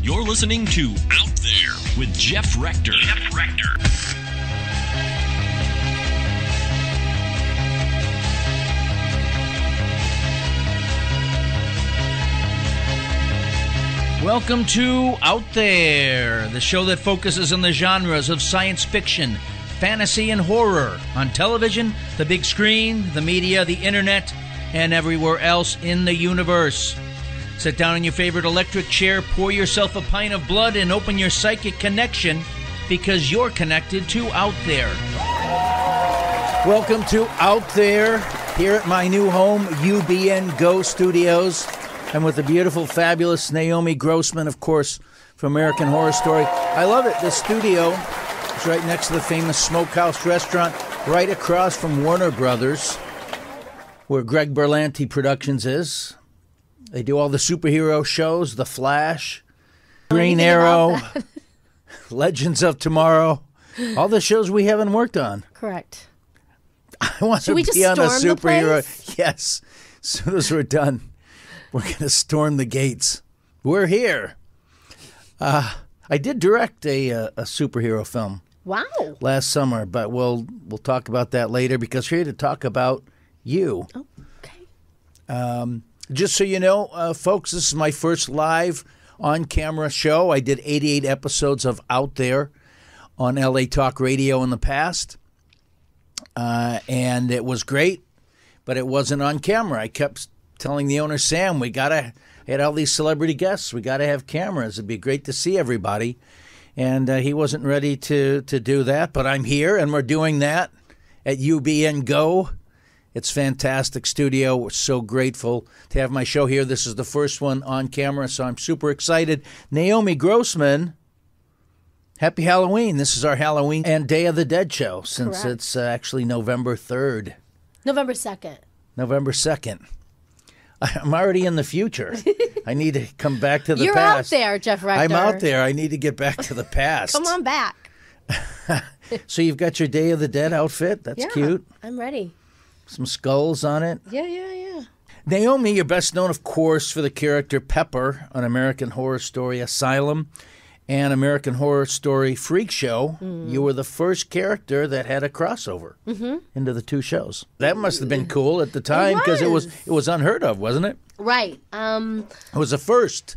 You're listening to Out There with Jeff Rector. Jeff Rector. Welcome to Out There, the show that focuses on the genres of science fiction, fantasy, and horror on television, the big screen, the media, the internet, and everywhere else in the universe. Sit down in your favorite electric chair, pour yourself a pint of blood, and open your psychic connection because you're connected to Out There. Welcome to Out There, here at my new home, UBN Go Studios. I'm with the beautiful, fabulous Naomi Grossman, of course, from American Horror Story. I love it. The studio is right next to the famous Smokehouse restaurant, right across from Warner Brothers, where Greg Berlanti Productions is. They do all the superhero shows, The Flash, Green Arrow. Legends of Tomorrow, all the shows we haven't worked on. Correct. I want Should to we be just on a storm the superhero. place? Yes. As soon as we're done, we're going to storm the gates. We're here. Uh, I did direct a, uh, a superhero film Wow. last summer, but we'll we'll talk about that later because we're here to talk about you. Okay. Just so you know, uh, folks, this is my first live on camera show. I did 88 episodes of Out There on LA Talk Radio in the past, uh, and it was great, but it wasn't on camera. I kept telling the owner, Sam, we got to, had all these celebrity guests, we got to have cameras. It'd be great to see everybody. And uh, he wasn't ready to, to do that, but I'm here and we're doing that at UBN Go. It's fantastic studio. We're so grateful to have my show here. This is the first one on camera, so I'm super excited. Naomi Grossman, happy Halloween. This is our Halloween and Day of the Dead show since Correct. it's uh, actually November 3rd, November 2nd. November 2nd. I'm already in the future. I need to come back to the You're past. out there, Jeff Rector. I'm out there. I need to get back to the past. Come on back. So you've got your Day of the Dead outfit. That's yeah. cute. I'm ready. Some skulls on it. Yeah, yeah, yeah. Naomi, you're best known, of course, for the character Pepper on American Horror Story Asylum and American Horror Story Freak Show. You were the first character that had a crossover into the two shows. That must have been cool at the time because it was was. it was unheard of, wasn't it? Right. Um It was a first.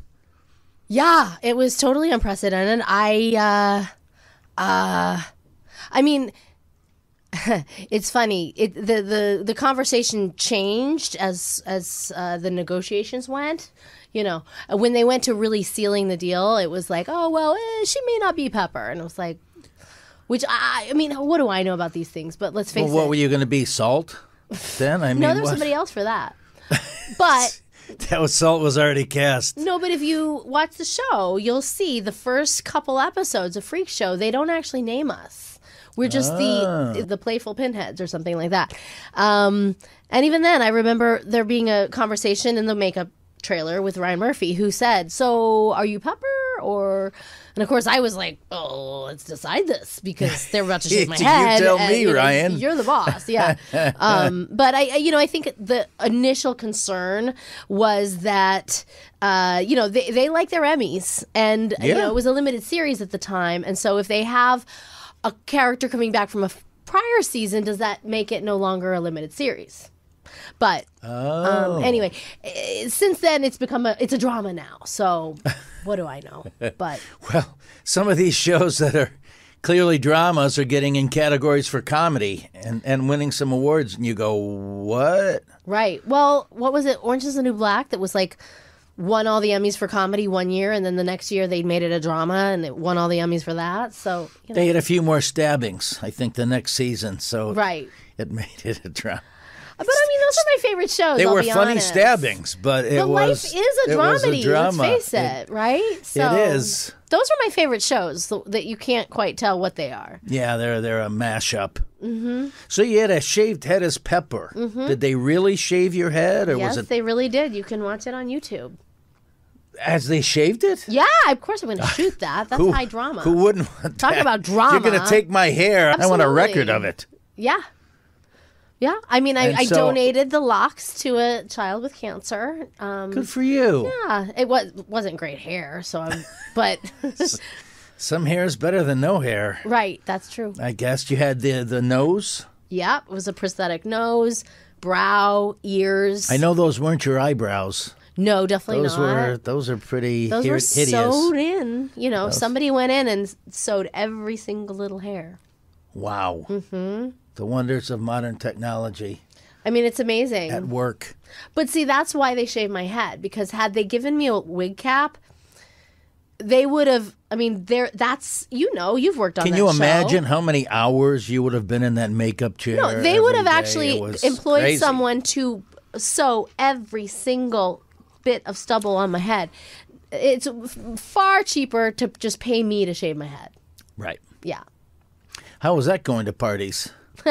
yeah, it was totally unprecedented. I uh uh I mean it's funny. It the, the the conversation changed as as uh, the negotiations went. You know, when they went to really sealing the deal, it was like, oh well, eh, she may not be Pepper, and it was like, which I, I mean, what do I know about these things? But let's face it. Well, what it. were you going to be? Salt? Then I mean, no, there was what- somebody else for that. But that was salt was already cast. no, but if you watch the show, you'll see the first couple episodes of Freak Show. They don't actually name us. We're just Ah. the the playful pinheads or something like that. Um, and even then, I remember there being a conversation in the makeup trailer with Ryan Murphy who said, "So are you Pepper or?" And of course, I was like, "Oh, let's decide this because they're about to shake my You head." tell and, me, you know, Ryan. You're the boss, yeah. um, but I, you know, I think the initial concern was that, uh, you know, they, they like their Emmys, and you know, it was a limited series at the time, and so if they have a character coming back from a prior season, does that make it no longer a limited series? But Oh. um, anyway, eh, since then it's become a it's a drama now. So what do I know? But Well, some of these shows that are clearly dramas are getting in categories for comedy and, and winning some awards, and you go, what? Right. Well, what was it? Orange is the New Black that was like won all the Emmys for comedy one year, and then the next year they made it a drama and it won all the Emmys for that. So, you know, They had a few more stabbings, I think, the next season, so right. it made it a drama. But I mean, those are my favorite shows. They I'll were funny honest. stabbings, but it But was life is a it dramedy. drama. Let's face it, right? So is. Those are my favorite shows that you can't quite tell what they are. Yeah, they're they're a mashup. Mm-hmm. So you had a shaved head as Pepper. Did they really shave your head, or yes, was it they really did. You can watch it on YouTube. As they shaved it? Yeah, of course I'm going to shoot that. That's Who- high drama. Who wouldn't want Talk that? about drama. You're going to take my hair. I want a record of it. Yeah. Yeah, I mean, I, And I donated the locks to a child with cancer. Um, Good for you. yeah, it was wasn't great hair, so I'm, but Some hair is better than no hair. right, that's true. I guess you had the the nose. Yeah, it was a prosthetic nose, brow, ears. I know those weren't your eyebrows. No, definitely Those not. were those are pretty Those were hideous. sewed in. You know, somebody went in and sewed every single little hair. Wow. Mm-hmm. The wonders of modern technology I mean, it's amazing. at work. But see, that's why they shaved my head because had they given me a wig cap, they would have. I mean, there. That's you know, you've worked on. Can you show. imagine how many hours you would have been in that makeup chair? No, they would have actually employed crazy. someone to sew every single bit of stubble on my head. It's far cheaper to just pay me to shave my head. Right. Yeah. How was that going to parties?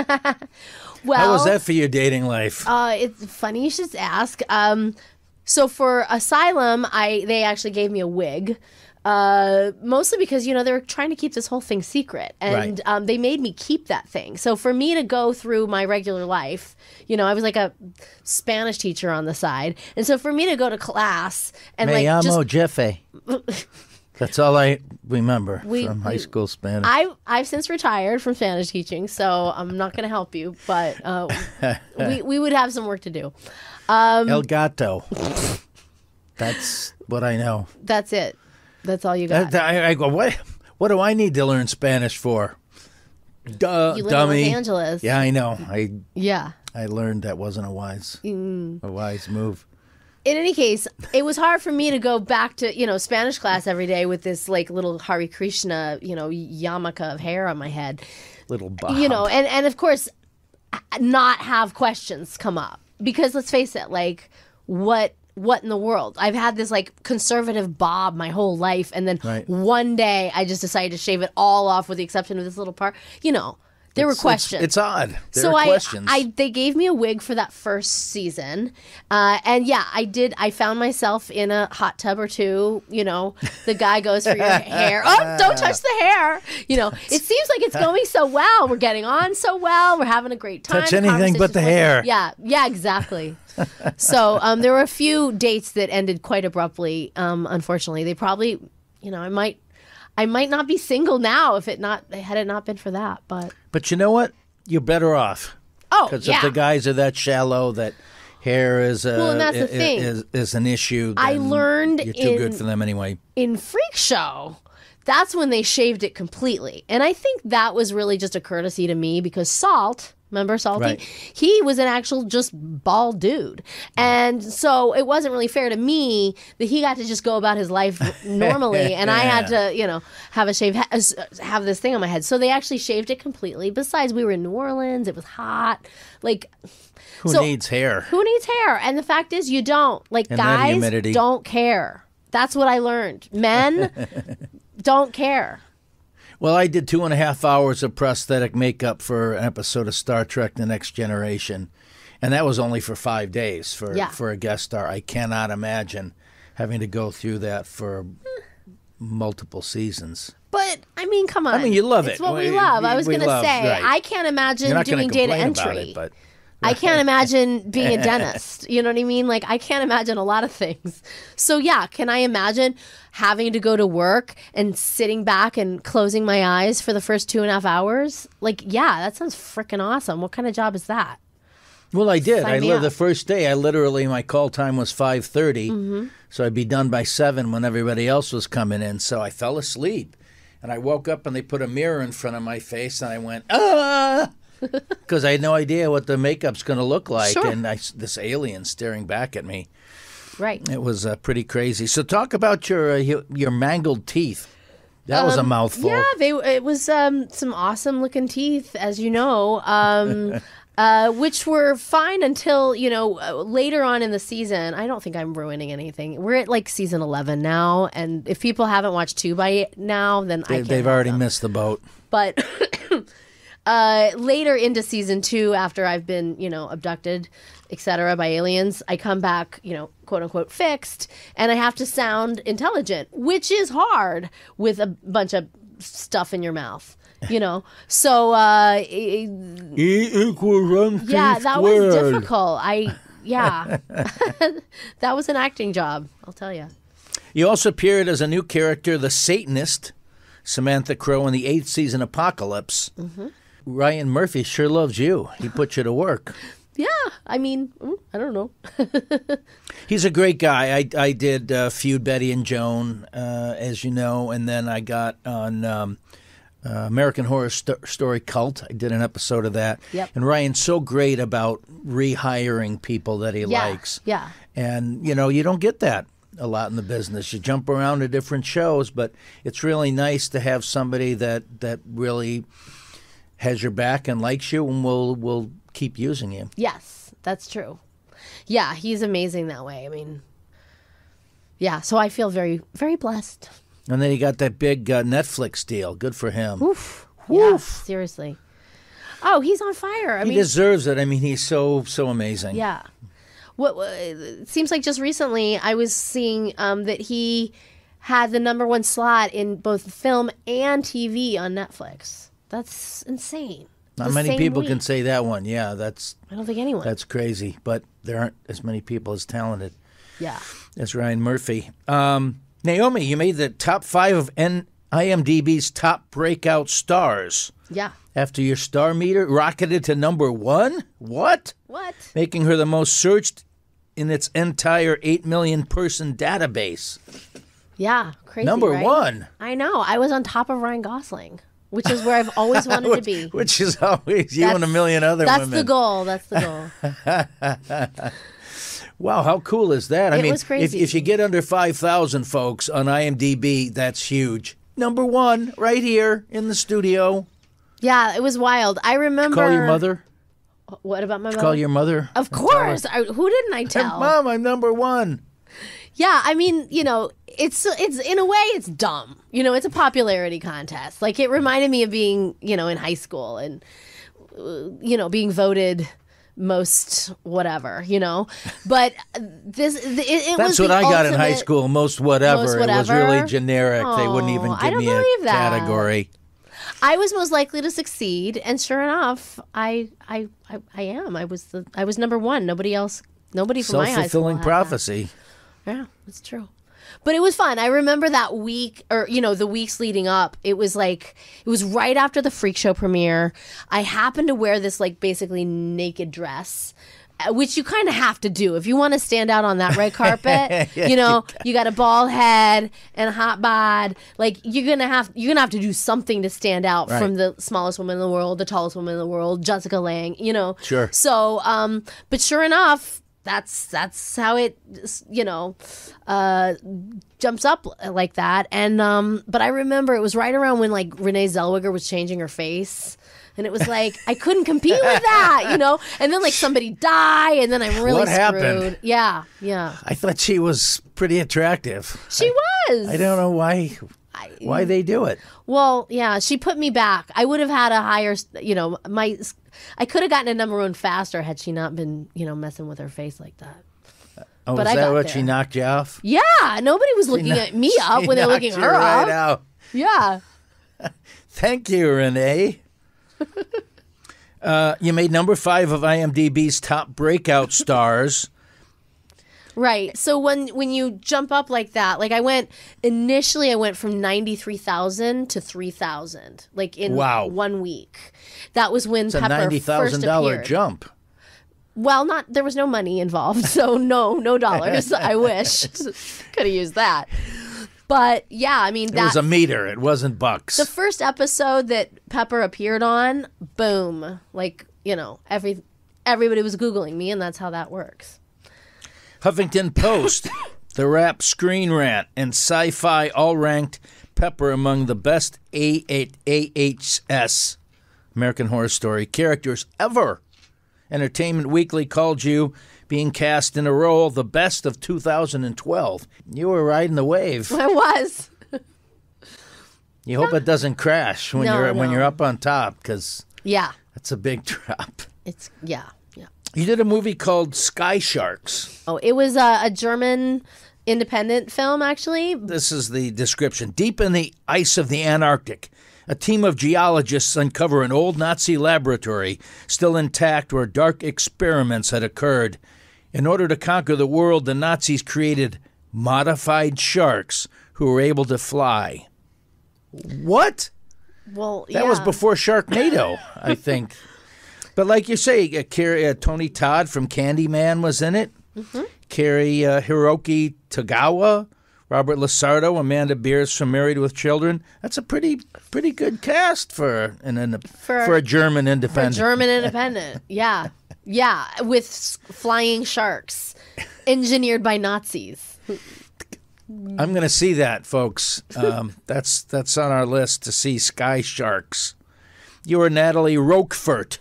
Well, How was that for your dating life? Uh, it's funny you should ask. Um, so for asylum, I they actually gave me a wig. Uh, mostly because you know they were trying to keep this whole thing secret, and Right. um, they made me keep that thing. So for me to go through my regular life, you know, I was like a Spanish teacher on the side, and so for me to go to class and Me like llamo just Jefe. That's all I remember We- from high we- school Spanish. I I've since retired from Spanish teaching, so I'm not going to help you, but uh, we we would have some work to do. um, El gato. That's what I know. That's it. That's all you got. I, I go, what? What do I need to learn Spanish for? Duh, you live dummy. in Los Angeles. Yeah, I know. I Yeah. I learned that wasn't a wise Mm. a wise move. In any case, it was hard for me to go back to, you know, Spanish class every day with this like little Hare Krishna, you know, yarmulke of hair on my head. Little bob. You know, and and of course not have questions come up. Because let's face it, like what what in the world? I've had this like conservative bob my whole life and then Right. one day I just decided to shave it all off with the exception of this little part. You know, there were questions. It's, odd. There so are I, questions. I, they gave me a wig for that first season, uh, and yeah, I did. I found myself in a hot tub or two. You know, the guy goes for your hair. Oh, don't touch the hair. You know, it seems like it's going so well. We're getting on so well. We're having a great time. Touch anything but the hair. Yeah, yeah, exactly. so um, there were a few dates that ended quite abruptly. Um, unfortunately, they probably, you know, I might. I might not be single now if it not had it not been for that, but but you know what? You're better off. oh Because yeah, if the guys are that shallow, that hair is a, Well, and that's the thing. Is, is an issue. I learned you're too good for them anyway. in Freak Show, that's when they shaved it completely. And I think that was really just a courtesy to me because Salt, remember Salty? Right. He was an actual just bald dude. And so it wasn't really fair to me that he got to just go about his life normally and I had to, you know, have a shave have this thing on my head. So they actually shaved it completely. Besides we were in New Orleans, it was hot. Like Who So- needs hair? who needs hair? And the fact is, you don't. Like And guys don't care. That's what I learned. Men don't care. Well, I did two and a half hours of prosthetic makeup for an episode of Star Trek: The Next Generation, and that was only for five days for Yeah. for a guest star. I cannot imagine having to go through that for multiple seasons. But I mean, come on. I mean, you love it's it. what we, We- love. I was going to say, right. I can't imagine You're not going doing data entry. it, but I can't imagine being a dentist. You know what I mean? Like, I can't imagine a lot of things. So, yeah, can I imagine having to go to work and sitting back and closing my eyes for the first two and a half hours? Like, yeah, that sounds freaking awesome. What kind of job is that? Well, I did. Sign I lived the first day. I literally my call time was five Mm-hmm. so I'd be done by seven when everybody else was coming in. So I fell asleep, and I woke up and they put a mirror in front of my face, and I went ah, because I had no idea what the makeup's going to look like, Sure. and I, this alien staring back at me. Right. It was uh, pretty crazy. So talk about your uh, your, your mangled teeth. That was a mouthful. Um, Yeah, they it was um, some awesome looking teeth, as you know, um, uh, which were fine until you know uh, later on in the season. I don't think I'm ruining anything. We're at like season eleven now, and if people haven't watched two by now, then I They, can't they've already missed the boat. But uh, later into season two, after I've been, you know, abducted, etc., by aliens, I come back, you know, quote unquote fixed, and I have to sound intelligent, which is hard with a bunch of stuff in your mouth. You know, so uh, E equals MC yeah, that was difficult. I yeah, that was an acting job. I'll tell you. You also appeared as a new character, the Satanist, Samantha Crowe, in the eighth season Apocalypse. Mm-hmm. Ryan Murphy sure loves you. He put you to work. Yeah, I mean, mm, I don't know. He's a great guy. I, I did uh, Feud Betty and Joan, uh, as you know, and then I got on um, uh, American Horror Sto- Story Cult. I did an episode of that. Yep. And Ryan's so great about rehiring people that he Yeah, likes. yeah. And, you know, you don't get that a lot in the business. You jump around to different shows, but it's really nice to have somebody that, that really has your back and likes you and will, will keep using you. Yes, that's true. Yeah, he's amazing that way. I mean, yeah. So I feel very, very blessed. And then he got that big uh, Netflix deal. Good for him. Oof. Yeah, seriously. Oh, he's on fire. I He mean, deserves it. I mean, he's so so amazing. yeah. What, what it seems like just recently I was seeing um, that he had the number one slot in both film and TV on Netflix. That's insane. Not The many people week. can say that one. Yeah, that's I don't think anyone. that's crazy. But there aren't as many people as talented yeah. as Ryan Murphy. Um, Naomi, you made the top five of N- IMDb's top breakout stars Yeah. after your star meter rocketed to number one. What? What? Making her the most searched in its entire eight million person database. Yeah. Crazy. Number right? one. I know. I was on top of Ryan Gosling, which is where I've always wanted to be. Which is always you and a million other That's women. the goal. That's the goal. Wow, how cool is that? I It mean, was crazy. If, if you get under 5,000 folks on IMDb, that's huge. Number one, right here in the studio. yeah, it was wild. I remember. Call your mother. What about my mother? Call your mother. Of course. I, who didn't I tell? Mom, I'm number one. Yeah, I mean, you know, it's it's in a way it's dumb. You know, it's a popularity contest. Like it reminded me of being, you know, in high school and uh, you know, being voted most whatever, you know. But this it, it was That's what I got in high school. Most whatever. Most It was really generic. they wouldn't even Oh, give me a that. category. I was most likely to succeed, and sure enough, I I I, I am. I was the I was number one. Nobody else. Nobody from my high school. Self fulfilling prophecy. that. Yeah, that's true. But it was fun. I remember that week, or you know, the weeks leading up. It was like it was right after the freak show premiere. I happened to wear this like basically naked dress. uh, Which you kind of have to do if you want to stand out on that red carpet. you know, you got a bald head and a hot bod. Like you're gonna have you're gonna have to do something to stand out Right. from the smallest woman in the world, the tallest woman in the world, Jessica Lange. You know, Sure. so, um, but sure enough, that's that's how it, you know, uh, jumps up like that. And um, but I remember it was right around when like Renee Zellweger was changing her face. And it was like I couldn't compete with that, you know. And then like somebody die, and then I'm really What screwed. happened? Yeah, yeah. I thought she was pretty attractive. She was. I don't know why why they do it. Well, yeah, she put me back. I would have had a higher, you know, my, I could have gotten a number one faster had she not been, you know, messing with her face like that. Oh, But is I that what she knocked you off? Yeah, nobody was looking She at me up when they're looking her right up. out. Yeah. Thank you, Renee. uh, you made number five of IMDb's top breakout stars. Right. So when when you jump up like that, like I went initially, I went from ninety three thousand to three thousand, like in Wow. one week. That was when It's a Pepper ninety thousand dollar jump. Well, not there was no money involved, so no, no dollars. I wish could have used that. But yeah, I mean It that was a meter. It wasn't bucks. the first episode that Pepper appeared on, boom, like you know every everybody was googling me, and that's how that works. Huffington Post, The Wrap Screen Rant, and Sci-Fi all ranked Pepper among the best AHS American Horror Story characters ever. Entertainment Weekly called you being cast in a role the best of 2012. You were riding the wave. I was. You hope it doesn't crash when No, you're when you're up on top because Yeah, that's a big drop. it's yeah. You did a movie called Sky Sharks. Oh, it was a, a German independent film, actually. This is the description. Deep in the ice of the Antarctic, A team of geologists uncover an old Nazi laboratory still intact where dark experiments had occurred. In order to conquer the world, the Nazis created modified sharks who were able to fly. What? Well, That was before Sharknado, I think. But like you say, uh, Cary, uh, Tony Todd from Candyman was in it. Mm-hmm. Cary uh, Hiroyuki Tagawa, Robert LaSardo, Amanda Bearse from Married with Children. That's a pretty pretty good cast for an, For- for, a German For independent. German independent. Yeah. Yeah. With flying sharks engineered by Nazis. I'm going to see that, folks. Um, that's that's on our list to see Sky Sharks. You are Natalie Roquefort,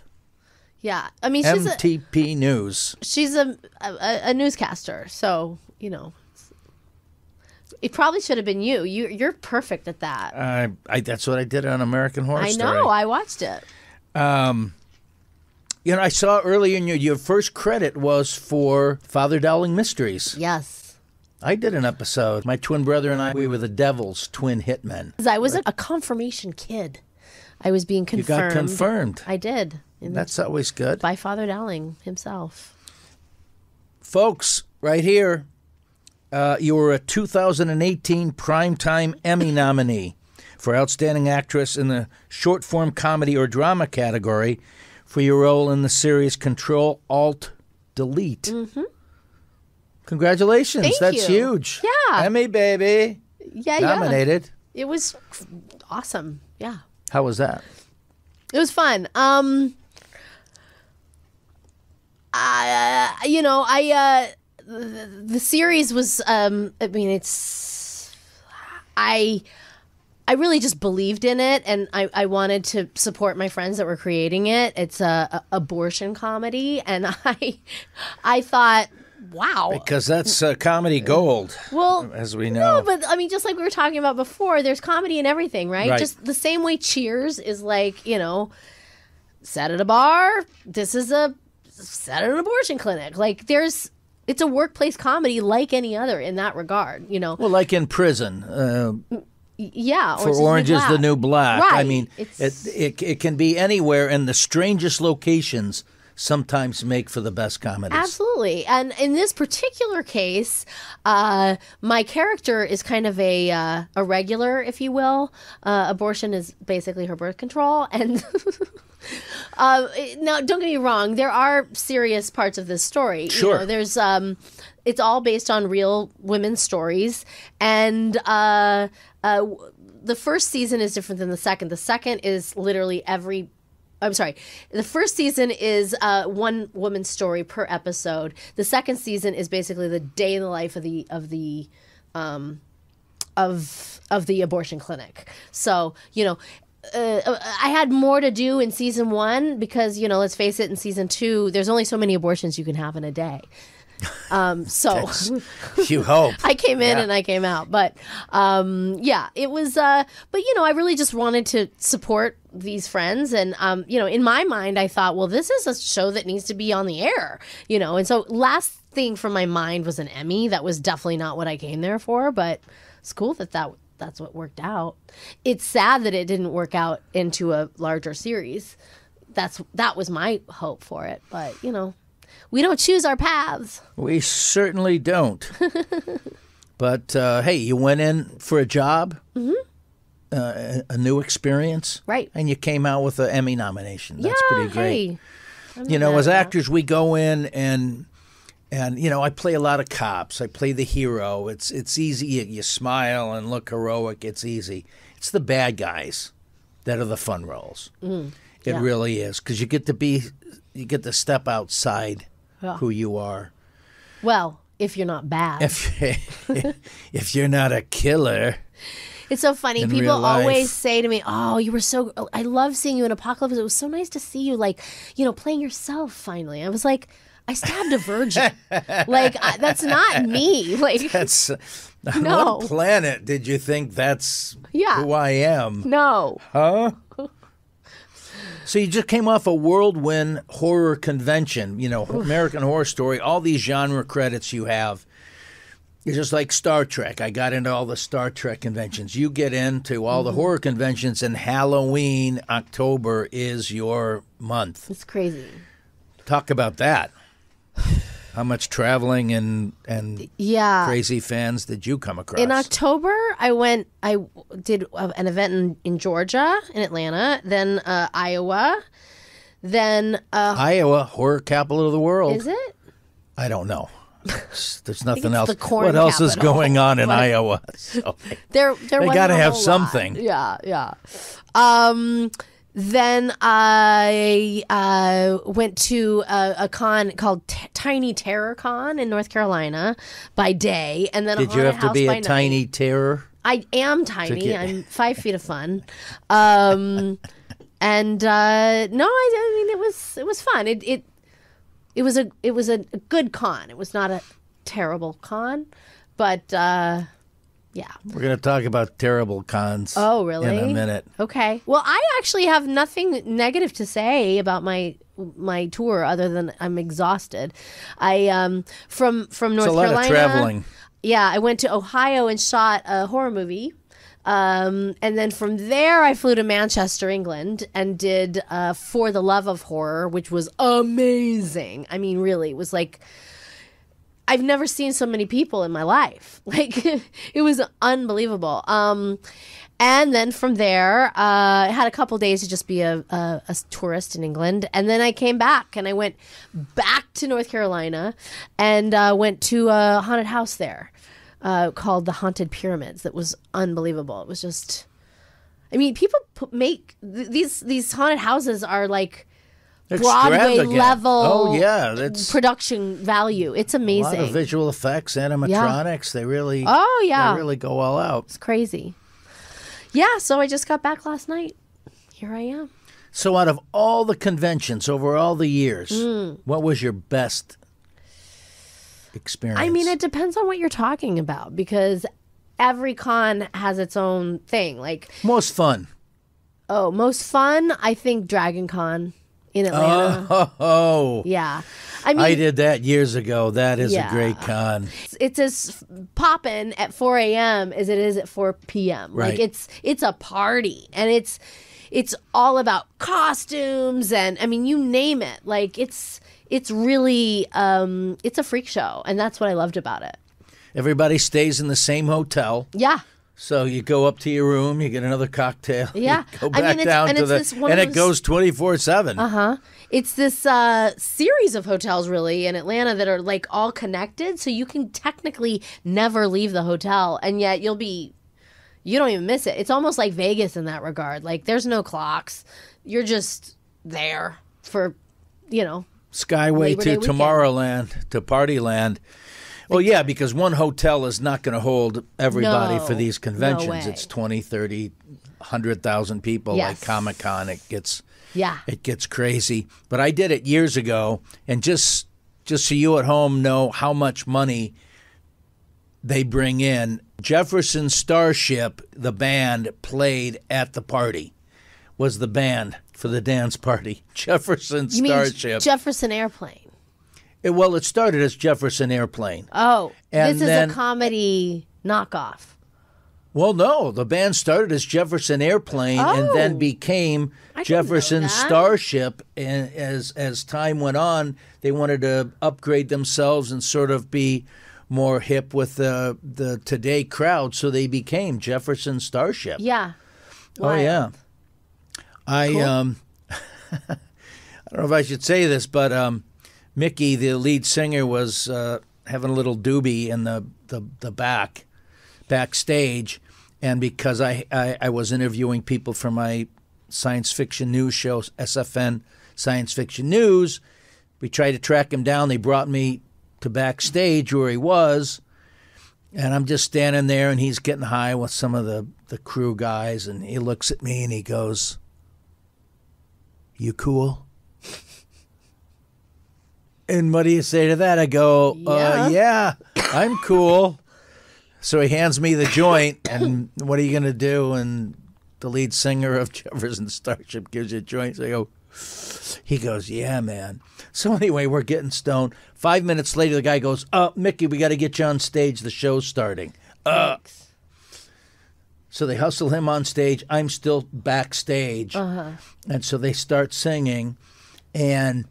Yeah. I mean, she's a, MTP News. she's a, a, a newscaster. So, you know, it probably should have been you. you you're perfect at that. I, I that's what I did on American Horror I Story. know. I watched it. Um, You know, I saw earlier in your your first credit was for Father Dowling Mysteries. Yes. I did an episode. My twin brother and I, we were the Devil's twin hitmen. I was a, a confirmation kid. I was being confirmed. You got confirmed. I did. That's always good. by Father Dowling himself. Folks, right here, uh, you were a 2018 Primetime Emmy nominee for Outstanding Actress in the Short Form Comedy or Drama category for your role in the series Control Alt Delete. Mm-hmm. Congratulations. Thank That's you. huge. Yeah. Emmy, baby. Yeah, Nominated. yeah. It was awesome. Yeah. How was that? It was fun. Um uh, you know, I uh the, the series was um I mean it's I I really just believed in it and I, I wanted to support my friends that were creating it. It's a, a abortion comedy and I I thought wow. Because that's uh, comedy gold, Well, as we know. no, but I mean, just like we were talking about before, there's comedy in everything, right? Right. Just the same way Cheers is like, you know, set at a bar. This is a set at an abortion clinic. Like, there's, it's a workplace comedy like any other in that regard, you know? well, like in prison, uh, yeah. for Orange is the New Black. I mean, it, it it can be anywhere, and the strangest locations sometimes make for the best comedies. Absolutely. And in this particular case, uh, my character is kind of a uh, a regular, if you will. Uh, abortion is basically her birth control, and uh, now don't get me wrong, there are serious parts of this story. You Sure. know, there's um, it's all based on real women's stories, and uh, uh, the first season is different than the second. The second is literally every I'm sorry. The first season is uh, one woman's story per episode. The second season is basically the day in the life of the of the um, of of the abortion clinic. So you know. Uh, I had more to do in season one because you know, let's face it, in season two, there's only so many abortions you can have in a day. Um, so you hope. I came in Yeah. and I came out. But um, yeah, it was. Uh, but you know, I really just wanted to support these friends, and um, you know, in my mind, I thought, well, this is a show that needs to be on the air, you know. And so, last thing from my mind was an Emmy. That was definitely not what I came there for, but it's cool that that that's what worked out. It's sad that it didn't work out into a larger series. That's that was my hope for it, but you know. We don't choose our paths. We certainly don't. but uh, hey, you went in for a job, uh, a, new experience, Mm-hmm. Right. And you came out with an Emmy nomination. That's yeah, pretty great. hey. You know, as at that. actors, we go in and and you know, I play a lot of cops. I play the hero. It's it's easy. You, you smile and look heroic. It's easy. It's the bad guys that are the fun roles. it Mm-hmm. yeah. really is because you get to be, you get to step outside Yeah. who you are. Well, if you're not bad. If if you're not a killer, it's so funny. People always say to me, "Oh, you were so I love seeing you in Apocalypse. It was so nice to see you like, you know, playing yourself finally." I was like, "I stabbed a virgin." like I, that's not me. Like that's No. what planet did you think that's Yeah. who I am? no. Huh? So you just came off a whirlwind horror convention, you know, American Horror Story, all these genre credits you have. It's just like Star Trek. I got into all the Star Trek conventions. You get into all the mm-hmm. horror conventions, and Halloween, October is your month. It's crazy. Talk about that. How much traveling and and Yeah. crazy fans did you come across? In October, I went. I did an event in, in Georgia, in Atlanta, then uh, Iowa, then uh, Iowa, horror capital of the world. is it? I don't know. There's nothing else. the what else is going on in Iowa? So, There, there. They wasn't gotta have something. lot. Yeah, yeah. Um, then I uh, went to a, a con called T- Tiny Terror Con in North Carolina by day, and then a did you have to be a night. tiny terror? I am tiny. get- I'm five feet of fun. Um, and uh, no, I, I mean it was it was fun. It it it was a it was a, a good con. It was not a terrible con, but uh, yeah. We're going to talk about terrible cons. Oh, really? In a minute. Okay. Well, I actually have nothing negative to say about my my tour other than I'm exhausted. I um from from North It's a lot Carolina. of traveling. Yeah, I went to Ohio and shot a horror movie. Um, and then from there, I flew to Manchester, England, and did uh, For the Love of Horror, which was amazing. I mean, really, it was like I've never seen so many people in my life. Like it was unbelievable. Um, and then from there, uh, I had a couple days to just be a, a, a tourist in England, and then I came back and I went back to North Carolina and uh, went to a haunted house there uh, called the Haunted Pyramids. That was unbelievable. It was just, I mean, people make th- these these haunted houses are like Broadway level Oh yeah, that's production value. It's amazing. a lot of visual effects, animatronics. They really, Oh, yeah. they really go all out. It's crazy. Yeah, so I just got back last night. Here I am. So, out of all the conventions over all the years, Mm. what was your best experience? I mean, it depends on what you're talking about because every con has its own thing. Like, most fun. oh, most fun, I think Dragon Con in Atlanta. Oh, oh, yeah. I mean, I did that years ago. That is Yeah. a great con. it's, as poppin' at 4 a.m. as it is at 4 p.m. Right. Like it's it's a party, and it's it's all about costumes and I mean you name it. Like it's it's really um it's a freak show, and that's what I loved about it. Everybody stays in the same hotel. Yeah. So you go up to your room, you get another cocktail. Yeah. go I back mean, it's- down and to it's the, this one and it those- goes twenty four seven. Uh-huh. It's this uh, series of hotels, really, in Atlanta that are like all connected. So you can technically never leave the hotel, and yet you'll be, you don't even miss it. It's almost like Vegas in that regard. Like there's no clocks. You're just there for, you know, Skyway to Tomorrowland to Partyland. Well, yeah, because one hotel is not going to hold everybody for No, these no conventions. way. it's 20, 30, 100,000 people Yes. like Comic Con. It gets yeah. it gets crazy. But I did it years ago, and just just so you at home know how much money they bring in. Jefferson Starship, the band, played at the party. Was the band for the dance party? Jefferson You mean Starship. Jefferson Airplane? It- well, it started as Jefferson Airplane. Oh, And this is then- a comedy knockoff. Well, no, the band started as Jefferson Airplane and then Oh. became I didn't know Jefferson. Starship. And as as time went on, they wanted to upgrade themselves and sort of be more hip with the the today crowd, so they became Jefferson Starship. Yeah. Oh yeah. I um I don't know if I should say this, but um Mickey, the lead singer, was uh, having a little doobie in the, the, the back backstage and because I, I, I was interviewing people for my science fiction news show, SFN Science Fiction News, we tried to track him down. They brought me to backstage where he was. And I'm just standing there, and he's getting high with some of the, the crew guys. And he looks at me and he goes, You cool? And what do you say to that? I go, uh, Yeah, I'm cool. So he hands me the joint, and what are you going to do? And the lead singer of Jefferson Starship gives you a joint. So I go, He goes, Yeah, man. So anyway, we're getting stoned. Five minutes later, the guy goes, Uh, Mickey, we got to get you on stage. The show's starting. Uh, so they hustle him on stage. I'm still backstage. And so they start singing. And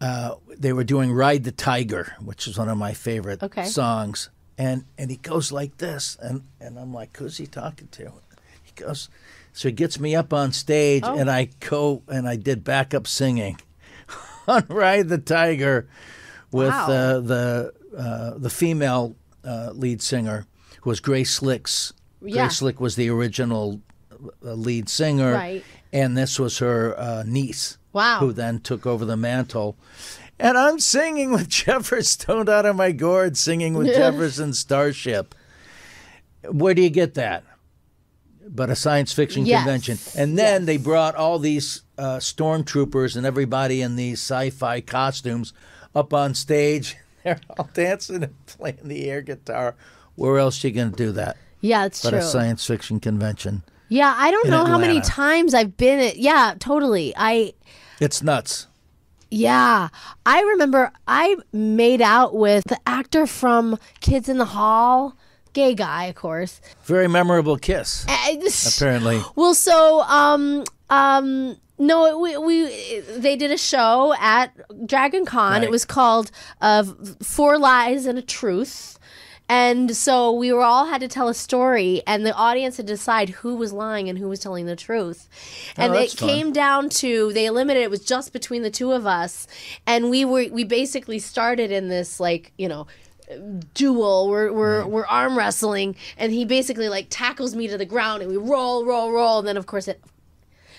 uh, they were doing Ride the Tiger, which is one of my favorite Okay. songs. And and he goes like this. And, and I'm like, who's he talking to? He goes, so he gets me up on stage Oh. and I go and I did backup singing on Ride the Tiger with Wow. uh, the uh, the female uh, lead singer who was Grace Slicks. Yeah. Grace Slick was the original uh, lead singer, Right. and this was her uh, niece. Wow. Who then took over the mantle. And I'm singing with Jefferson stoned out of my gourd, singing with Jefferson Starship. Where do you get that? But a science fiction Yes. convention. And then Yes. they brought all these uh, stormtroopers and everybody in these sci fi costumes up on stage. They're all dancing and playing the air guitar. Where else are you going to do that? Yeah, it's But true. But a science fiction convention. yeah, I don't know how many times I've been at. Yeah, totally. I It's nuts. Yeah, I remember I made out with the actor from Kids in the Hall, gay guy, of course. Very memorable kiss, And- apparently. Well, so um um no, we, we they did a show at Dragon Con. Right. It was called uh, Four Lies and a Truth. And so we were all had to tell a story, and the audience had to decide who was lying and who was telling the truth. And Oh, it fun. came down to they eliminated it was just between the two of us, and we were we basically started in this like you know duel. We're we're we're arm wrestling, and he basically like tackles me to the ground, and we roll, roll, roll, and then of course it.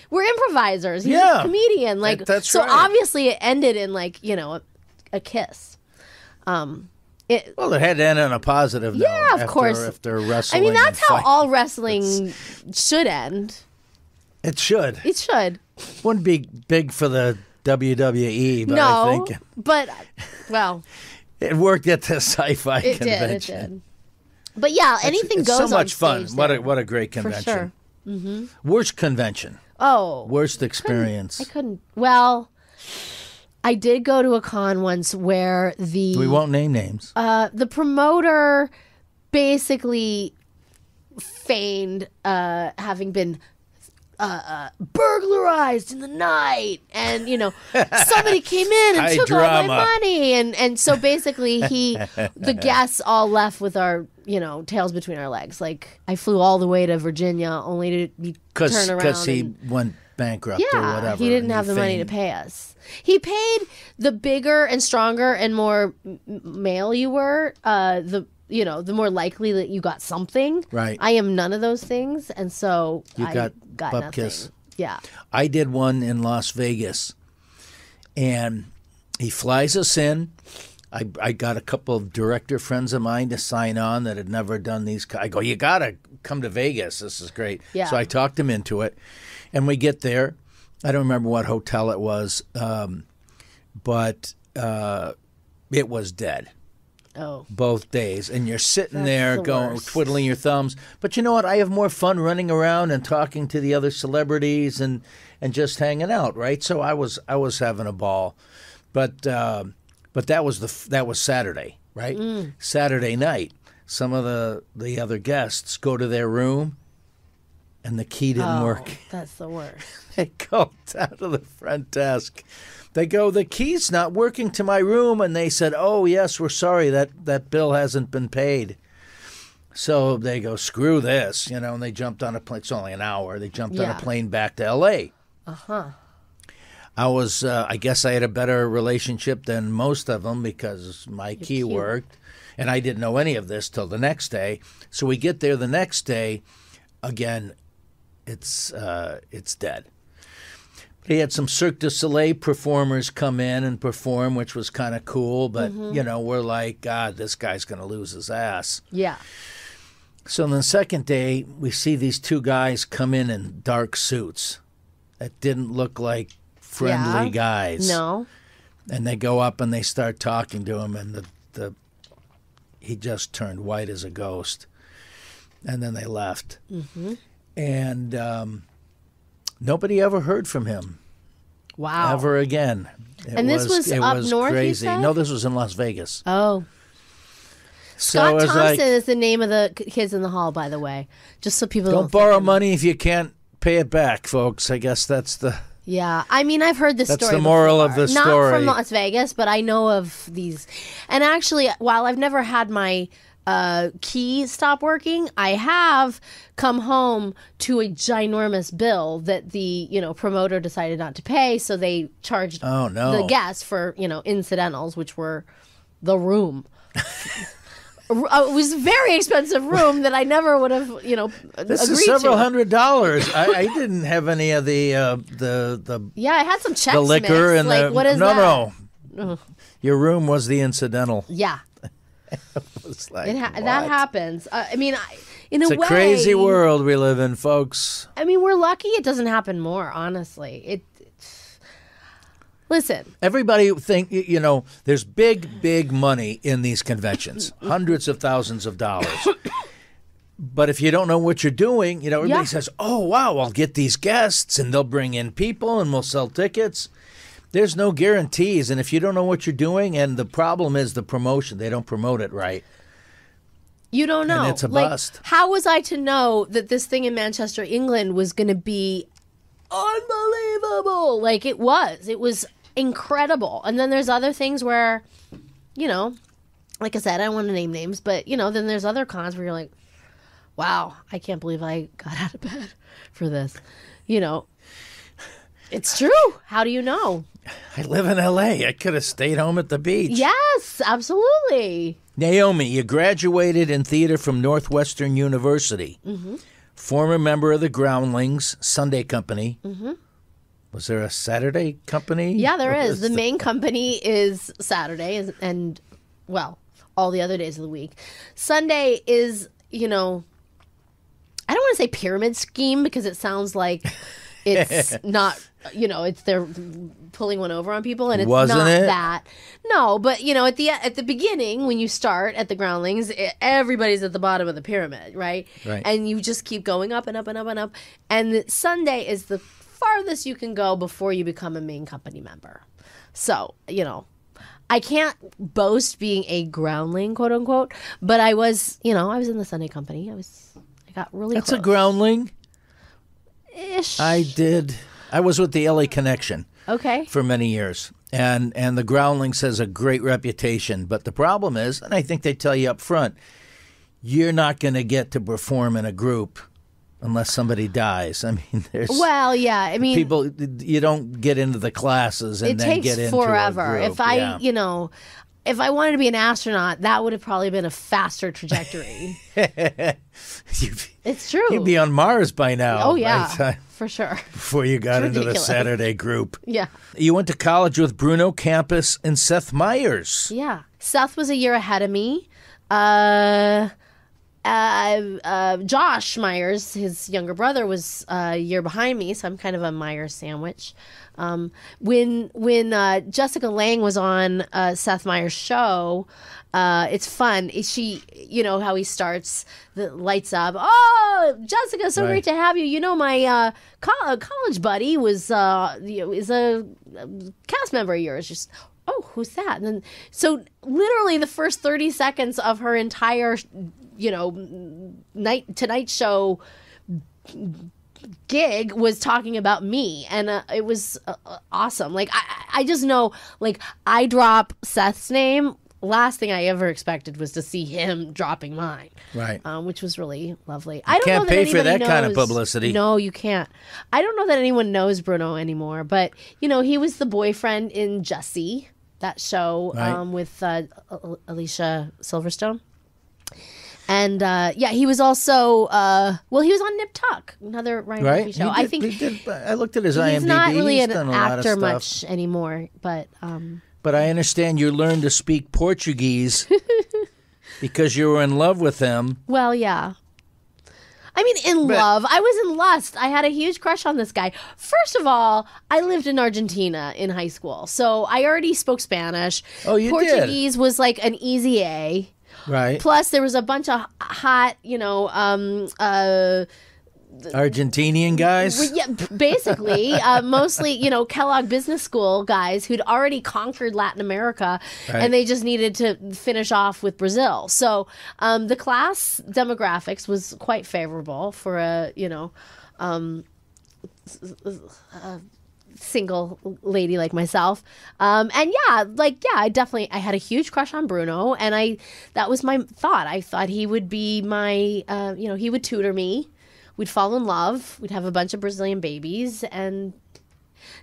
We're improvisers. He's Yeah. a comedian. Like That- that's so, right. obviously, it ended in like you know a, a kiss. Um, it. Well, it had to end on a positive note. Yeah, of after, course. After I wrestling. mean, that's how all wrestling should end. It should. It should. Wouldn't be big for the WWE, but no, I think but well, it worked at the sci-fi it did. It convention. did. But yeah, anything it's goes. so much fun. What a what a great for convention. sure. Worst convention. Oh, Worst experience. I couldn't. Well, I did go to a con once where the we won't name names. uh, the promoter basically feigned uh, having been uh, uh, burglarized in the night, and you know somebody came in and took all my money, and and so basically he, the guests all left with our you know tails between our legs. Like I flew all the way to Virginia only to be Because around. he and- went bankrupt or whatever. he didn't have the money to pay us. He paid the bigger and stronger and more male you were, uh, the you know, the more likely that you got something. Right. I am none of those things, and so You I got got nothing. kiss. Yeah. I did one in Las Vegas, and he flies us in. I, I got a couple of director friends of mine to sign on that had never done these. I go, you gotta come to Vegas. This is great. Yeah. So I talked him into it, and we get there. I don't remember what hotel it was, um, but uh, it was dead Oh. both days, and you're sitting That's there the going worst. twiddling your thumbs. But you know what? I have more fun running around and talking to the other celebrities and and just hanging out, right? So I was I was having a ball, but um, but that was the that was Saturday, right? Mm. Saturday night, some of the the other guests go to their room, and the key didn't Oh, work. That's the worst. They go down to the front desk. They go, the key's not working to my room, and they said, "Oh yes, we're sorry that that bill hasn't been paid." So they go, "Screw this," you know, and they jumped on a plane. It's only an hour. They jumped on a plane back to L.A. Uh huh. I was, uh, I guess, I had a better relationship than most of them because my key key worked, and I didn't know any of this till the next day. So we get there the next day, again, it's uh, it's dead. He had some Cirque du Soleil performers come in and perform, which was kind of cool. But Mm-hmm. you know, we're like, God, this guy's going to lose his ass. Yeah. So on the second day, we see these two guys come in in dark suits that didn't look like friendly Yeah. guys. No. And they go up and they start talking to him, and the, the he just turned white as a ghost. And then they left. Mm-hmm. And um, Nobody ever heard from him Wow. ever again. It And this was it up was north, Crazy. said? No, this was in Las Vegas. Oh. So Scott Thompson like, is the name of the kids in the hall, by the way. Just so people don't don't borrow money if you can't pay it back, folks. I guess that's the. Yeah, I mean, I've heard this That's story. the moral of before. the Not story. from Las Vegas, but I know of these. And actually, while I've never had my uh, key stop working, I have come home to a ginormous bill that the you know promoter decided not to pay, so they charged Oh no. the guests for you know incidentals, which were the room. Uh, it was a very expensive room that I never would have, you know, This is several to. hundred dollars. I, I didn't have any of the uh, the the Yeah, I had some checks. the liquor mixed. and like, the what is no that? no. Your room was the incidental. Yeah, like, it ha- that happens. Uh, I mean, I, in It's a a way, crazy world we live in, folks. I mean, we're lucky it doesn't happen more. Honestly, it. Listen, Everybody think you know. There's big, big money in these conventions, hundreds of thousands of dollars. But if you don't know what you're doing, you know, everybody Yeah. says, "Oh, wow, I'll get these guests, and they'll bring in people, and we'll sell tickets." There's no guarantees, and if you don't know what you're doing, and the problem is the promotion, they don't promote it right. you don't know. it's a like, bust. How was I to know that this thing in Manchester, England, was going to be unbelievable? Like it was. It was incredible. And then there's other things where, you know, like I said, I don't want to name names, but you know, then there's other cons where you're like, wow, I can't believe I got out of bed for this. You know, it's true. How do you know? I live in L.A. I could have stayed home at the beach. Yes, absolutely. Naomi, you graduated in theater from Northwestern University. Mm-hmm. Former member of the Groundlings Sunday Company. Mm-hmm. Was there a Saturday company? Yeah, there is. Was The main company is Saturday, and well, all the other days of the week. Sunday is, you know, I don't want to say pyramid scheme because it sounds like it's not, you know, it's they're pulling one over on people, and it's Wasn't not it? that. No, but you know, at the at the beginning when you start at the Groundlings, e- everybody's at the bottom of the pyramid, right? Right. And you just keep going up and up and up and up, and Sunday is the farthest you can go before you become a main company member. So, you know, I can't boast being a groundling, quote unquote, but I was, you know, I was in the Sunday company. I was, I got really That's a groundling. Ish. I did. I was with the LA Connection okay. for many years. And and the Groundlings has a great reputation, but the problem is, and I think they tell you up front, you're not going to get to perform in a group unless somebody dies. I mean, there's Well, yeah. I mean, people you don't get into the classes and it then takes get into forever. A group. If I, yeah. you know, if I wanted to be an astronaut, that would have probably been a faster trajectory. it's true. you'd be on Mars by now. oh yeah, time- for sure. before you got into the. Saturday group. Yeah. You went to college with Bruno Campos and Seth Meyers. Yeah. Seth was a year ahead of me. Uh, uh, uh, Josh Meyers, his younger brother, was uh, a year behind me, so I'm kind of a Meyers sandwich. Um, when when uh, Jessica Lange was on uh, Seth Meyers' show, uh, it's fun. She, you know how he starts, the lights up. Oh, Jessica, so Right. great to have you. You know my uh, co- college buddy was uh, is a cast member of yours. Just oh, who's that? And then so literally the first thirty seconds of her entire, you know, night Tonight Show gig was talking about me and uh, it was uh, uh, awesome like I, I just know like i drop seth's name last thing i ever expected was to see him dropping mine Right. um, which was really lovely i don't can't know that pay for that kind of publicity. no you can't i don't know that anyone knows bruno anymore but you know he was the boyfriend in jesse that show Right. um, with uh, alicia silverstone and uh, yeah, he was also uh, well. He was on Nip Tuck, another Ryan right? Murphy show. He I think he did- I looked at his he's IMDb. not really He's an done a lot of actor much anymore, but um, But I understand you learned to speak Portuguese because you were in love with him. well, yeah. I mean, in But- love. I was in lust. I had a huge crush on this guy. First of all, I lived in Argentina in high school, so I already spoke Spanish. Oh, you did? Portuguese was like an easy A. Right. Plus, there was a bunch of hot, you know, um, uh, Argentinian guys. yeah, basically, uh, mostly you know Kellogg Business School guys who'd already conquered Latin America, Right. and they just needed to finish off with Brazil. So um, the class demographics was quite favorable for a you know um, single lady like myself. Um, and yeah, like yeah, I definitely I had a huge crush on Bruno, and I that was my thought. I thought he would be my uh, you know he would tutor me. We'd fall in love. We'd have a bunch of Brazilian babies, and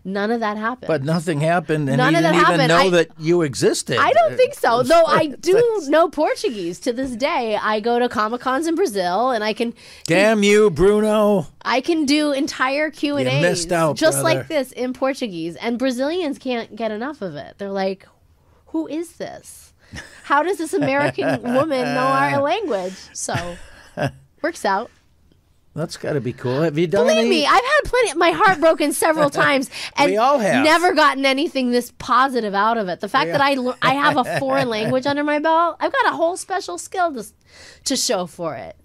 none of that happened. But nothing happened, and None he of that didn't even happened. know I- that you existed. I don't think so. Though I do know Portuguese to this day. I go to Comic Cons in Brazil, and I can Damn you, Bruno! I can do entire Q and A's missed out, just brother. like this in Portuguese, and Brazilians can't get enough of it. They're like, "Who is this? How does this American woman know our language?" So works out. That's got to be cool. Have you done Believe any? me, I've had plenty. My heart broken several times, and We all have. never gotten anything this positive out of it. The fact that I I have a foreign language under my belt, I've got a whole special skill to to show for it.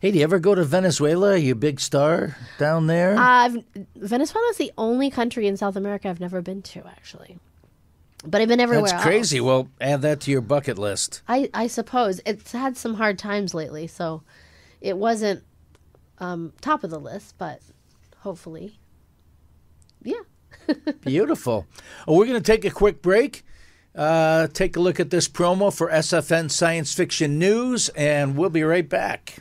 hey, do you ever go to Venezuela? Are you a big star down there? Uh, I've Venezuela is the only country in South America I've never been to, actually. But I've been everywhere. That's else. crazy. Well, add that to your bucket list. I I suppose it's had some hard times lately, so it wasn't um, top of the list, but hopefully, yeah. Beautiful. Well, we're going to take a quick break. Uh, take a look at this promo for SFN Science Fiction News, and we'll be right back.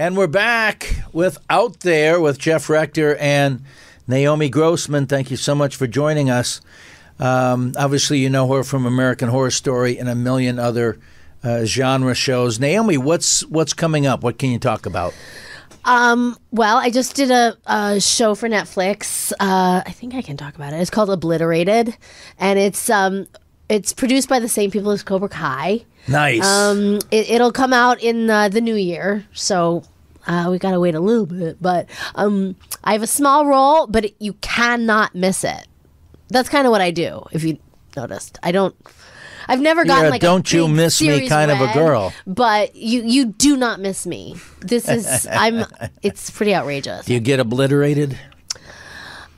And we're back with Out There with Jeff Rector and Naomi Grossman. Thank you so much for joining us. Um, obviously, you know her from American Horror Story and a million other uh, genre shows. Naomi, what's what's coming up? What can you talk about? Um, well, I just did a, a show for Netflix. Uh, I think I can talk about it. It's called Obliterated, and it's um, it's produced by the same people as Cobra Kai. Nice. Um, it, it'll come out in uh, the new year, so uh, we gotta wait a little bit. But um, I have a small role, but it, you cannot miss it. That's kind of what I do. If you noticed, I don't. I've never gotten a like don't you miss me kind of a girl. but you you do not miss me. This is I'm. It's pretty outrageous. Do you get obliterated?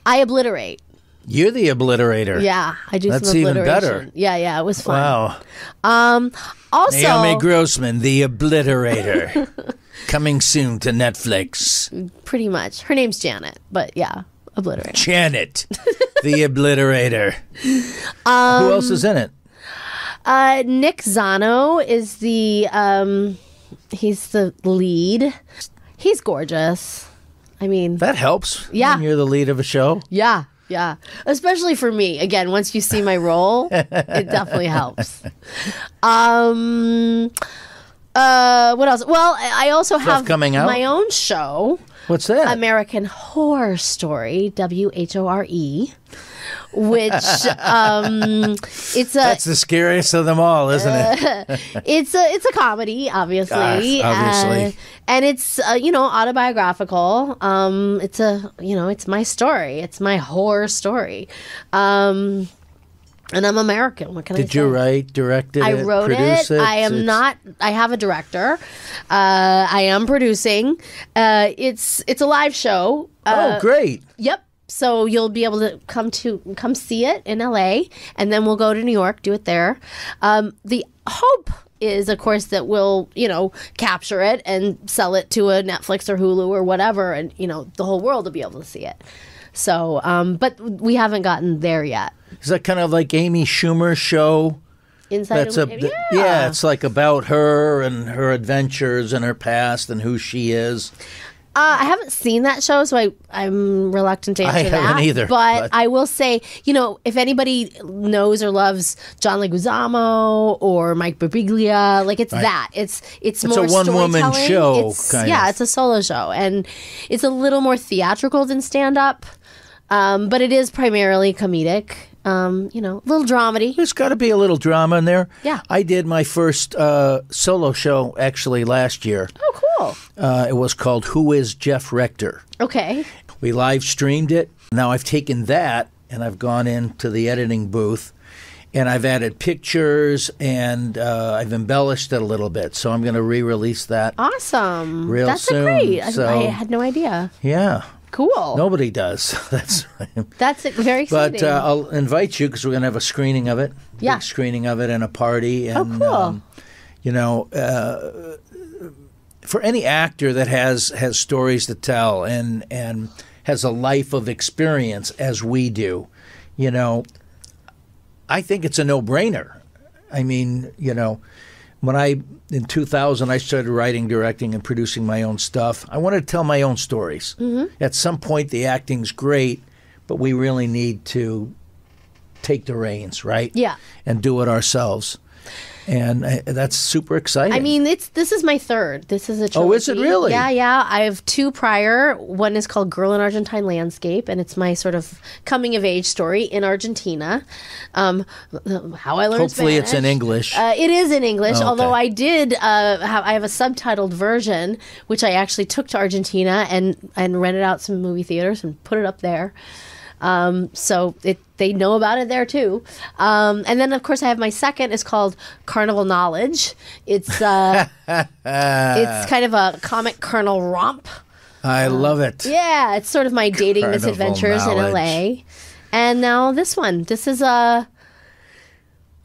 I obliterate. You're the obliterator. Yeah, I do That's even better. Yeah, yeah, it was fun. Wow. Um, also, Naomi Grossman, the obliterator. Coming soon to Netflix. pretty much. Her name's Janet, but yeah, obliterator. Janet, the obliterator. Um, Who else is in it? Uh, Nick Zano is the um, he's the lead. He's gorgeous. I mean, That helps. Yeah. when you're the lead of a show. yeah, yeah. Especially for me. Again, once you see my role, it definitely helps. Um, uh, what else? Well, I I also have coming out? my own show. What's that? American Horror Story, W H O R E, which um, it's a That's the scariest of them all, isn't it? it's a it's a comedy, obviously, Ah, obviously. Uh, and it's uh, you know autobiographical. Um, it's a you know it's my story. It's my horror story. Um, and I'm American. What can I Did you write, direct it, I wrote produce it. it? I am It's- not. I have a director. Uh, I am producing. Uh, it's it's a live show. Uh, Oh, great! Yep. So you'll be able to come to come see it in LA, and then we'll go to New York, do it there. Um, the hope is, of course, that we'll you know capture it and sell it to a Netflix or Hulu or whatever, and you know the whole world will be able to see it. So, um, but we haven't gotten there yet. Is that kind of like Amy Schumer's show? Inside, That's a th- yeah. It's like about her and her adventures and her past and who she is. Uh, I haven't seen that show, so I, I'm reluctant to answer I haven't that. either, But, but- I will say, you know, if anybody knows or loves John Leguizamo or Mike Birbiglia, like it's that. It's it's, It's a more one-woman storytelling. show, It's, yeah, of. it's a solo show, and it's a little more theatrical than stand up. Um, but it is primarily comedic. Um, you know, a little dramedy. There's got to be a little drama in there. Yeah. I did my first uh, solo show actually last year. Oh, cool. Uh, it was called Who is Jeff Rector? Okay. We live streamed it. Now I've taken that and I've gone into the editing booth and I've added pictures and uh, I've embellished it a little bit. So I'm going to re release that. Awesome. Real That's soon, great. I- I had no idea. Yeah. Cool. Nobody does. That's That's very exciting. But uh, I'll invite you because we're going to have a screening of it. Yeah. Big screening of it and a party. And, Oh, cool. um, you know, uh, for any actor that has has stories to tell and and has a life of experience as we do, you know, I think it's a no brainer. I mean, you know, when I in 2000 I started writing, directing, and producing my own stuff. I wanted to tell my own stories. Mm-hmm. At some point, the acting's great, but we really need to take the reins, right? Yeah. and do it ourselves. And uh, that's super exciting. I mean, it's this is my third. This is a trilogy. Oh, is it really? Yeah, yeah. I have two prior. One is called "Girl in Argentine Landscape," and it's my sort of coming of age story in Argentina. Um, how I learned. hopefully it's in English. Uh, it is in English, Okay. although I did uh, have I have a subtitled version, which I actually took to Argentina and and rented out some movie theaters and put it up there. Um, so it they know about it there too. Um, and then of course I have my second. It's called Carnival Knowledge. It's uh, it's kind of a comic Colonel romp. I love it. Yeah, it's sort of my dating Carnival misadventures in LA. And now this one. This is a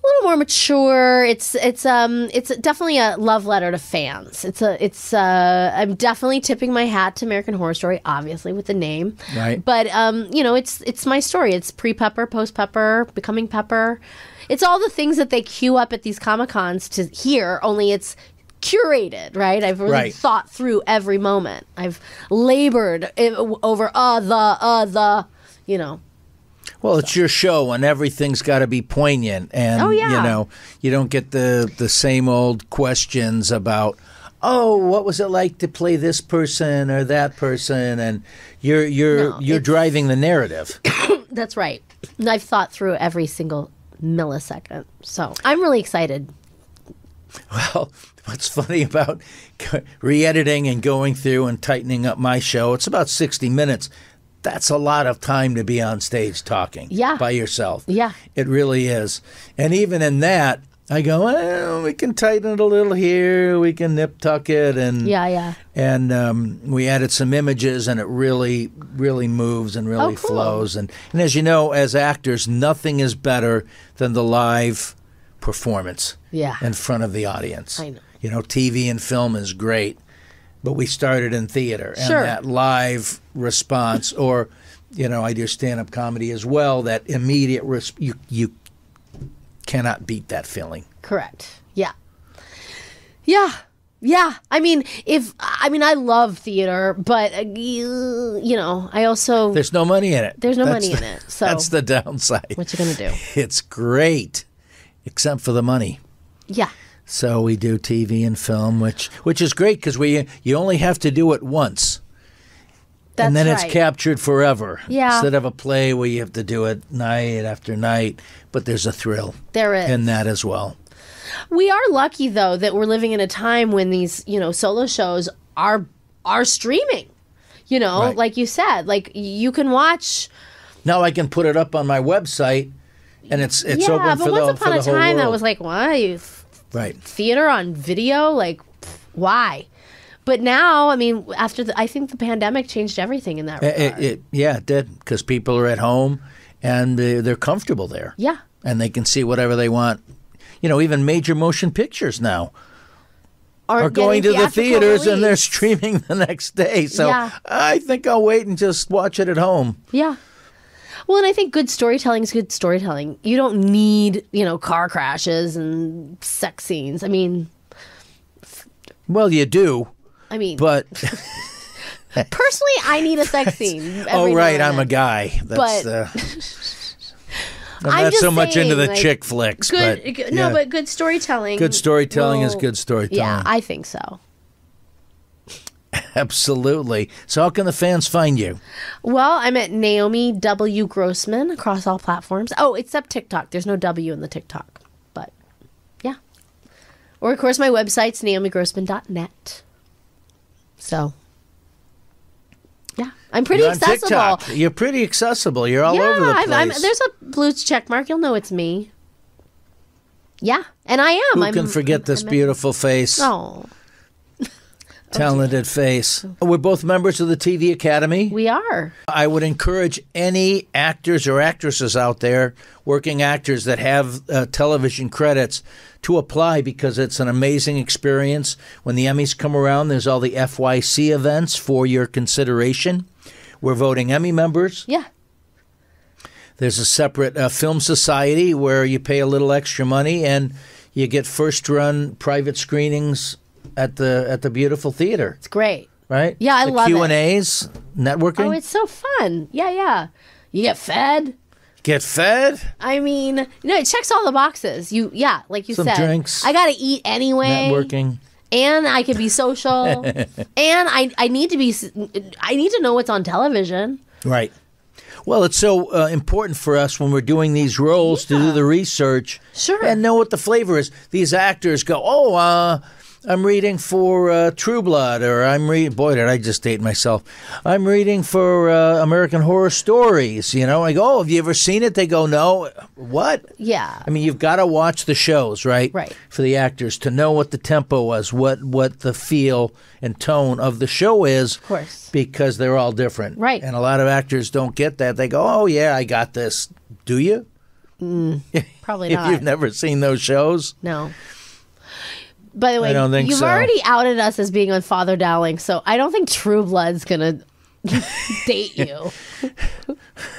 little more mature. It's it's um it's definitely a love letter to fans. It's a it's uh I'm definitely tipping my hat to American Horror Story, obviously with the name. Right. But um, you know, it's it's my story. It's pre Pepper, post Pepper, becoming Pepper. It's all the things that they queue up at these Comic Cons to hear, only it's curated, right? I've really Right. thought through every moment. I've labored over uh the uh the you know. Well, it's your show, and everything's got to be poignant. And Oh, yeah. you know, you don't get the the same old questions about, oh, what was it like to play this person or that person? And you're you're No, you're driving the narrative. That's right. And I've thought through every single millisecond. So I'm really excited. Well, what's funny about re-editing and going through and tightening up my show? It's about sixty minutes. That's a lot of time to be on stage talking Yeah. by yourself. Yeah. It really is. And even in that, I go, well, we can tighten it a little here. We can nip tuck it, and Yeah, yeah. and um, we added some images, and it really, really moves and really Oh, cool. flows. And and as you know, as actors, nothing is better than the live performance Yeah. in front of the audience. I know. You know, TV and film is great, but we started in theater, and Sure. that live response, or you know, I do stand-up comedy as well. That immediate res- you you cannot beat that feeling. Correct. Yeah. Yeah. Yeah. I mean, if I mean, I love theater, but uh, you know, I also There's no money in it. There's no That's money the- in it, so- that's the downside. what you gonna do? It's great, except for the money. Yeah. So we do TV and film, which which is great because we you only have to do it once. That's and then right. it's captured forever. Yeah. Instead of a play where you have to do it night after night, but there's a thrill There is. in that as well. We are lucky though that we're living in a time when these, you know, solo shows are are streaming. You know, Right. like you said, like you can watch. Now I can put it up on my website, and it's it's yeah, open but for once the upon for the a whole time that world. was like, why you right. theater on video? Like, pff, why? But now, I mean, after the, I think the pandemic changed everything in that regard. it, it- yeah, it did because people are at home and they, they're comfortable there. yeah, and they can see whatever they want. You know, even major motion pictures now Aren't going to the theaters and they're streaming the next day. So Yeah. I think I'll wait and just watch it at home. Yeah. Well, and I think good storytelling is good storytelling. You don't need, you know, car crashes and sex scenes. I mean, Well, you do, I mean, but personally, I need a sex scene. every oh right, I'm a guy. That's But- uh, I'm, I'm not so much into the like, chick flicks, Good, but good- no, but good storytelling. good storytelling is good storytelling. Yeah, I think so. Absolutely. So, how can the fans find you? Well, I'm at Naomi W. Grossman across all platforms. Oh, except TikTok. There's no W in the TikTok. But yeah. Or, of course, my website's naomigrossman.net. So, yeah. I'm pretty You're accessible. TikTok. You're pretty accessible. You're all yeah, over the I'm- I'm- place. there's a blue check mark. You'll know it's me. Yeah, and I am. Who I'm, can forget this I'm- beautiful face, Oh, talented face? We're both members of the TV Academy. we are. I would encourage any actors or actresses out there, working actors that have uh, television credits, to apply because it's an amazing experience. When the Emmys come around, there's all the FYC events for your consideration. We're voting Emmy members. Yeah. There's a separate uh, film society where you pay a little extra money and you get first run private screenings at the at the beautiful theater, It's great. right? Yeah, I the love it. Q and A's, networking. Oh, it's so fun. Yeah, yeah. You get fed. get fed. I mean, no, it checks all the boxes. You, yeah, like you said. Some said. drinks. I gotta eat anyway. Networking. and I can be social, and I I need to be I need to know what's on television. Right. Well, it's so uh, important for us when we're doing these roles to do the research Sure. and know what the flavor is. These actors go, oh, uh, I'm reading for uh, True Blood, or I'm reading. Boy, did I just date myself. I'm reading for uh, American Horror Stories. You know, I go, oh, have you ever seen it? They go, no. What? Yeah, I mean, you've got to watch the shows, right? Right. For the actors to know what the tempo was, what what the feel and tone of the show is. Of course. Because they're all different. Right. And a lot of actors don't get that. They go, "Oh yeah, I got this." Do you? probably If not. you've never seen those shows, No. By the way, don't think you've so. already outed us as being on Father Dowling, so I don't think True Blood's gonna date you.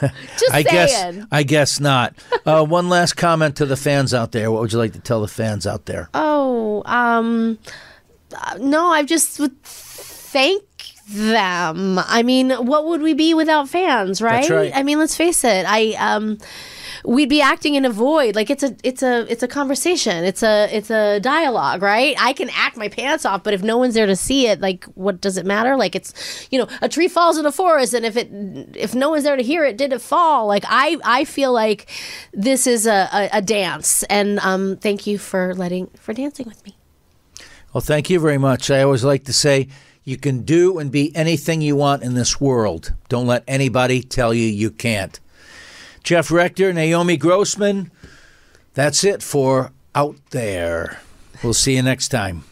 Just I saying. guess I guess not. uh, one last comment to the fans out there. What would you like to tell the fans out there? Oh, um, no, I just would thank them. I mean, what would we be without fans, right? right. I mean, let's face it. I um, we'd be acting in a void. Like it's a it's a it's a conversation. It's a it's a dialogue, right? I can act my pants off, but if no one's there to see it, like what does it matter? Like it's you know, a tree falls in a forest and if it if no one's there to hear it, did it fall? Like I I feel like this is a a, a dance and um thank you for letting for dancing with me. Well, thank you very much. I always like to say you can do and be anything you want in this world. Don't let anybody tell you you can't. Jeff Rector, Naomi Grossman, that's it for Out There. We'll see you next time.